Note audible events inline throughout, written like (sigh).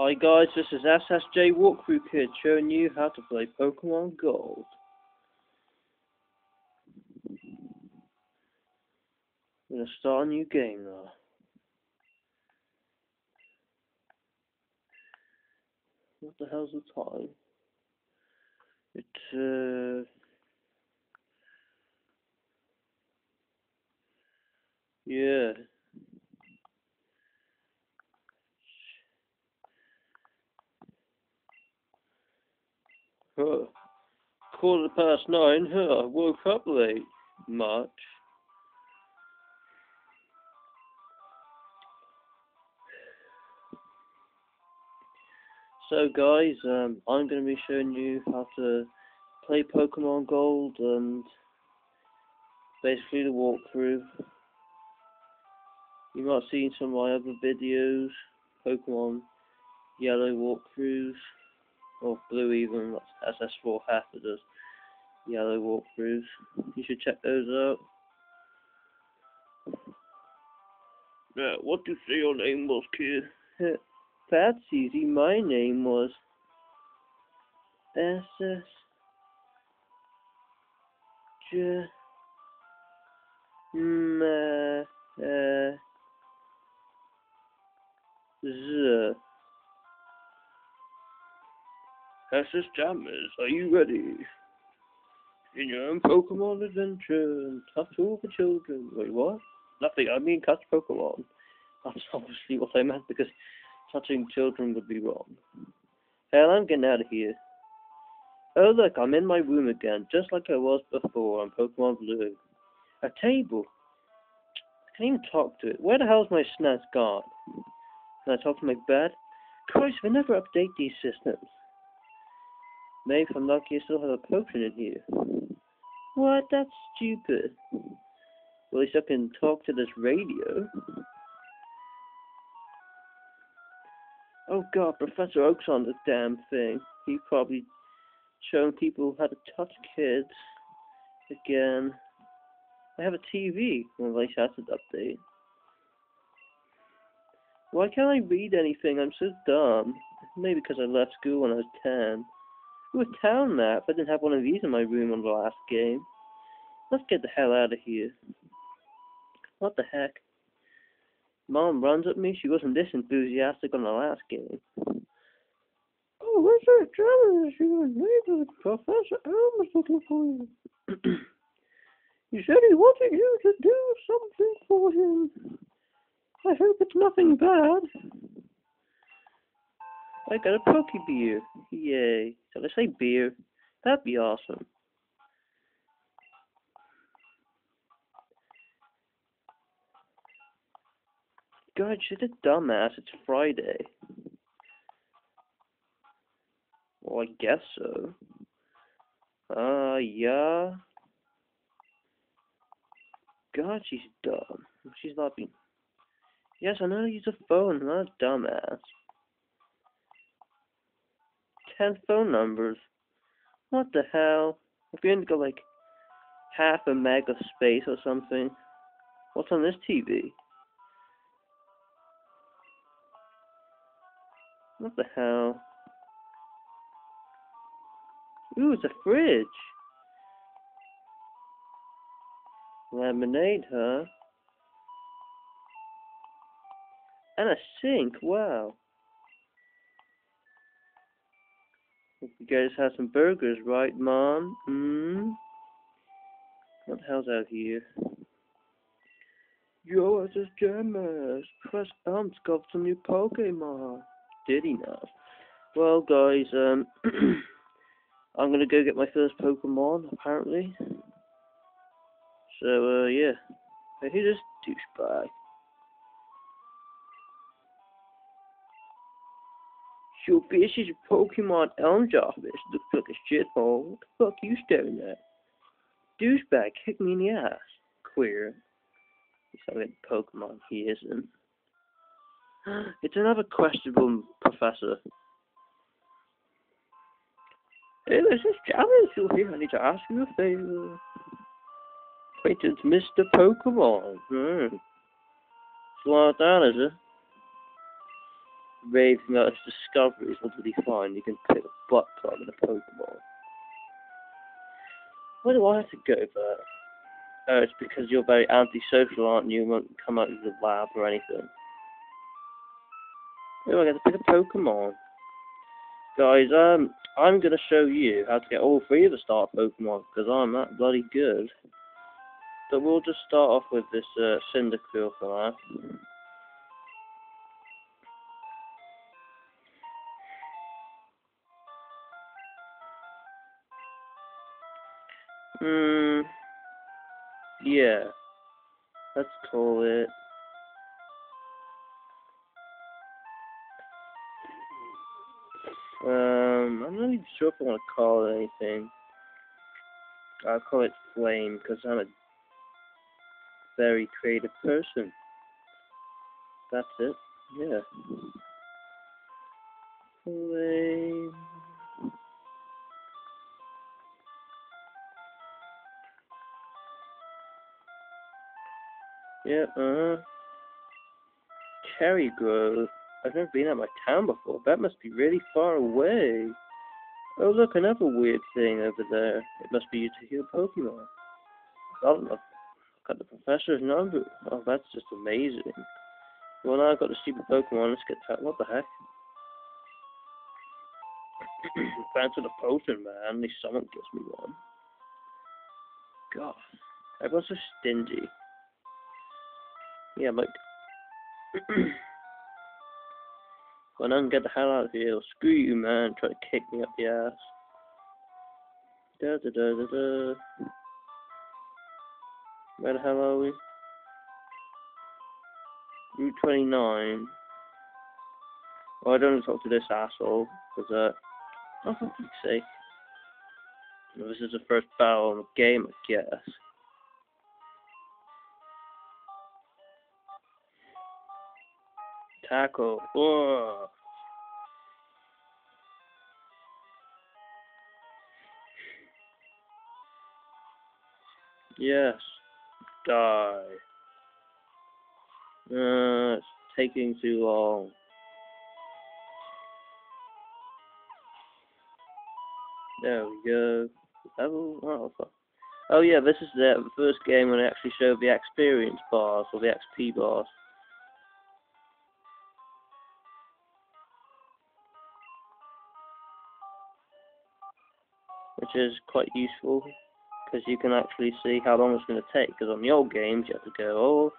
Hi guys, this is SSJ Walkthrough Kid showing you how to play Pokemon Gold. I'm gonna start a new game now. What the hell's the time? It's uh yeah. Quarter past nine, huh? I woke up late. Much. So guys, um, I'm going to be showing you how to play Pokemon Gold and basically the walkthrough. You might have seen some of my other videos, Pokemon Yellow walkthroughs or blue even, that's SS4 half of does yellow walkthroughs. You should check those out. Now, what do you say your name was, kid? (laughs) That's easy. My name was SS J M uh, SS Jammers, are you ready? In your own Pokemon adventure tough tool for children. Wait, what? Nothing, I mean catch Pokemon. That's (laughs) obviously what I meant because touching children would be wrong. Hell, I'm getting out of here. Oh look, I'm in my room again, just like I was before on Pokemon Blue. A table. I can't even talk to it. Where the hell's my SNES gone? Can I talk to my bed? Christ, we never update these systems. If I'm lucky, I still have a potion in here. What? That's stupid. Well, at least I can talk to this radio. Oh god, Professor Oak's on the damn thing. He's probably showing people how to touch kids again. I have a TV. Well, at least that's an update. Why can't I read anything? I'm so dumb. Maybe because I left school when I was 10. Ooh, a town map. I didn't have one of these in my room on the last game. Let's get the hell out of here. What the heck? Mom runs at me. She wasn't this enthusiastic on the last game. Oh, where's that gentleman? She was maybe Professor Elmer's looking for you. (clears throat) he said he wanted you to do something for him. I hope it's nothing bad. I got a Pokebeer. Yay. So let's say beer. That'd be awesome. God, she's a dumbass. It's Friday. Well, I guess so. Uh, yeah. God, she's dumb. She's not being... Yes, I know to use a phone. Not a dumbass ten phone numbers. What the hell? If you're into like half a meg of space or something, what's on this TV? What the hell? Ooh, it's a fridge. Lemonade, huh? And a sink, wow. You guys have some burgers, right, Mom? Hmm? What the hell's out here? Yo, it's just Jammers. Press um, got some new Pokemon. Did he not? Well, guys, um, (clears throat) I'm gonna go get my first Pokemon, apparently. So, uh, yeah. Hey, who's this douchebag? Your bitch is a Pokemon Elm Jarvis. Looks like a shithole. What the fuck you staring at? Douchebag, kick me in the ass. Queer. He's talking Pokemon, he isn't. (gasps) It's another questionable professor. Hey, this is Jarvis. You're here. I need to ask you a favor. Acquaintance Mr. Pokemon. Hmm. Like that, is it? About his discoveries. What did he find? You can pick a butt plug in a Pokemon. Why do I have to go there? Oh, it's because you're very antisocial, aren't you? You won't come out of the lab or anything. Oh, I got to pick a Pokemon. Guys, um, I'm going to show you how to get all three of the start Pokemon, because I'm that bloody good. But we'll just start off with this uh, Cyndaquil for now. Hmm. Yeah. Let's call it. Um, I'm not even sure if I want to call it anything. I'll call it Flame because I'm a very creative person. That's it. Yeah. Flame. Yeah, uh Cherry Grove. I've never been at my town before. That must be really far away. Oh, look, another weird thing over there. It must be used to heal Pokemon. Look, got the professor's number. Oh, that's just amazing. Well, now I've got the stupid Pokemon. Let's get that. What the heck? (clears throat) Thanks for the potion, man. At least someone gives me one. God, everyone's so stingy. Yeah, but (clears throat) when I can get the hell out of here, screw you, man. Try to kick me up the ass. Da da da da da. Where the hell are we? Route 29. Well, I don't want to talk to this asshole, because, uh, oh, (laughs) for fuck's sake. This is the first battle in the game, I guess. Tackle. Oh. Yes. Die. Uh, it's taking too long. There we go. Level. Oh. Oh yeah, this is the first game when I actually showed the experience bars or the XP bars. Which is quite useful because you can actually see how long it's going to take. Because on the old games, you have to go, oh,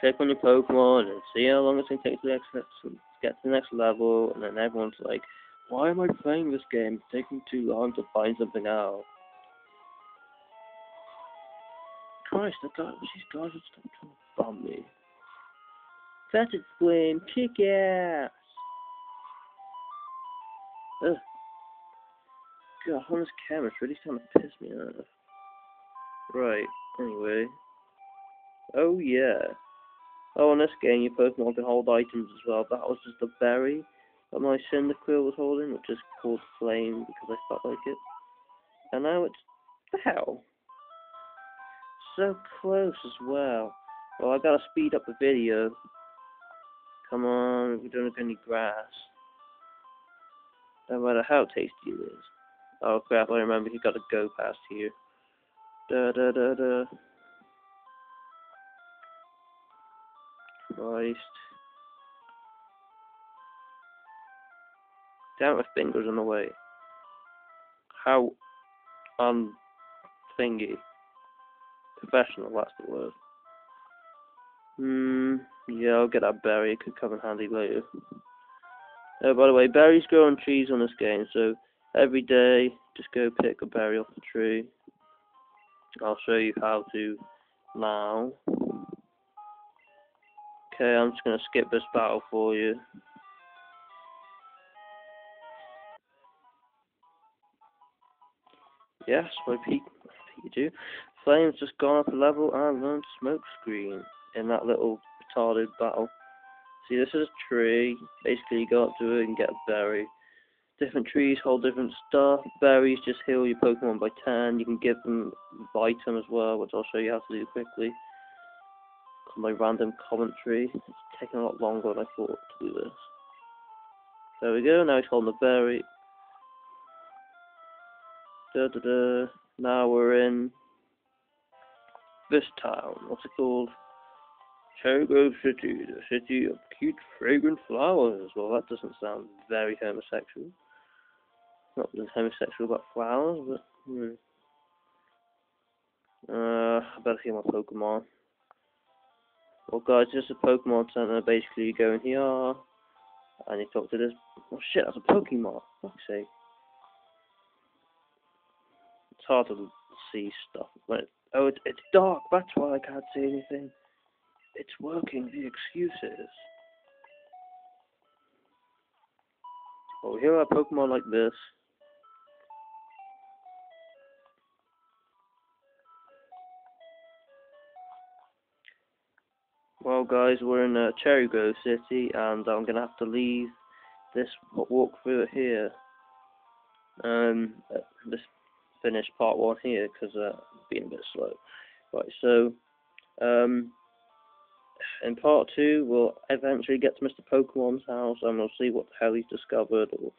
click on your Pokemon and see how long it's going to take to, get to the next level, and then everyone's like, why am I playing this game? It's taking too long to find something out. Christ, the got these guys are stop trying to me. Fetid Flame, kick ass! Ugh. God, on this camera, it's really starting to piss me off. Right, anyway. Oh, yeah. Oh, in this game, your Pokemon can hold items as well. That was just a berry that my Cyndaquil was holding, which is called Flame because I felt like it. And now it's... the hell? So close as well. Well, I gotta speed up the video. Come on, we don't have any grass. No matter how tasty it is. Oh crap, I remember he got to go past here. Da da da da. Christ. Damn, my finger's in the way. How um thingy. Professional, that's the word. Hmm, yeah, I'll get that berry. It could come in handy later. Oh, by the way, berries grow on trees on this game, so every day just go pick a berry off the tree I'll show you how to now. Okay I'm just to skip this battle for you. Yes my peak do. Flame's just gone up a level and learned smoke screen in that little retarded battle. See this is a tree. Basically you go up to it and get a berry Different trees hold different stuff. Berries just heal your Pokemon by 10. You can give them Vitam as well, which I'll show you how to do quickly. My random commentary. It's taking a lot longer than I thought to do this. There we go, now he's holding the berry. Da da da. Now we're in this town. What's it called? Cherry Grove City, the city of cute, fragrant flowers. Well, that doesn't sound very homosexual. Not as homosexual about flowers, but hmm. Uh, I better see my Pokemon. Well, guys, is a Pokemon Center. Basically, you go in here and you talk to this. Oh shit, that's a Pokemon. Fuck's sake. It's hard to see stuff. But, oh, it's, it's dark. That's why I can't see anything. It's working. The excuses. Well, here are Pokemon like this. Well, guys, we're in uh, Cherry Grove City, and I'm gonna have to leave this walkthrough here. Um, uh, this finish part one here because uh, being a bit slow. Right, so um, in part two, we'll eventually get to Mr. Pokemon's house, and we'll see what the hell he's discovered, or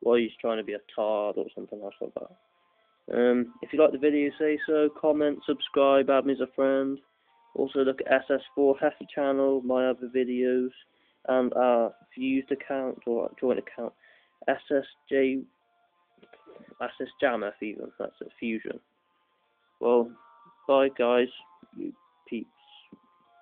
why he's trying to be a tard, or something else like that. Um, if you like the video, say so. Comment, subscribe, add me as a friend. Also look at SS4 Hefty channel, my other videos, and our fused account or joint account, SSJ, SS even, that's a fusion. Well, bye guys.